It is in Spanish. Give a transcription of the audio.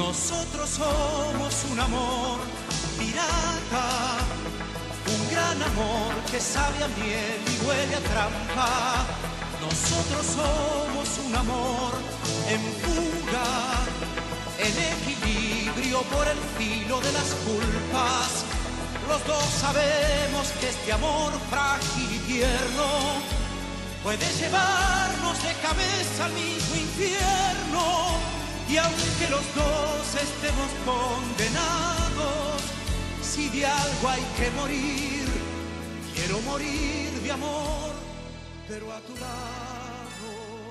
Nosotros somos un amor pirata, un gran amor que sabe a miel y huele a trampa. Nosotros somos un amor en fuga, en equilibrio por el filo de las culpas. Los dos sabemos que este amor frágil y tierno puede llevarnos de cabeza al mismo infierno y aunque los dos estemos condenados, si de algo hay que morir, quiero morir de amor, pero a tu lado.